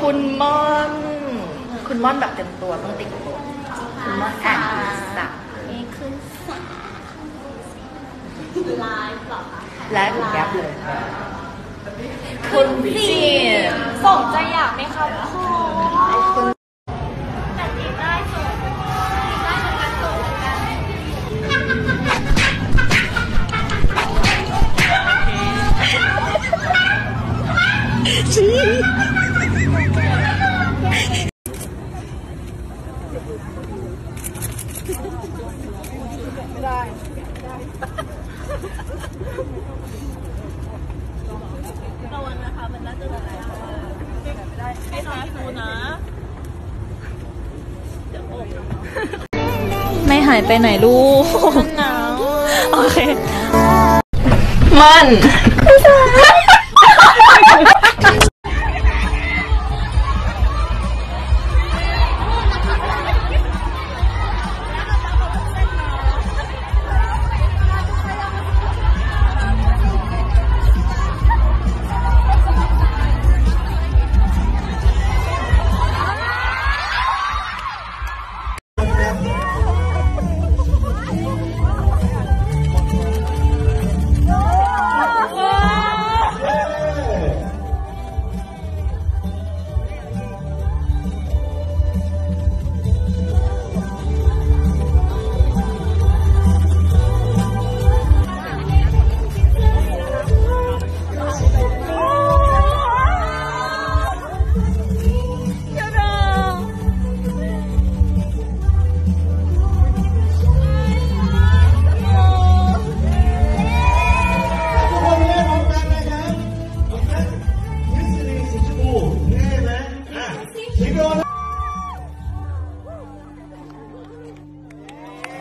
คุณม่อน คุณม่อนแบบเต็มตัวต้องติดตัวคุณม่อนอ่านอีสักนี่คือสาไลฟ์เหรอคะและถูกแก๊บเลย คุณจีนส่งใจอยากไหมคะพ่อคุณแต่ดีได้ส่งได้เหมือนกันส่งเหมือนกันไม่หายไปไหนลูกหนาว โอเคม่อน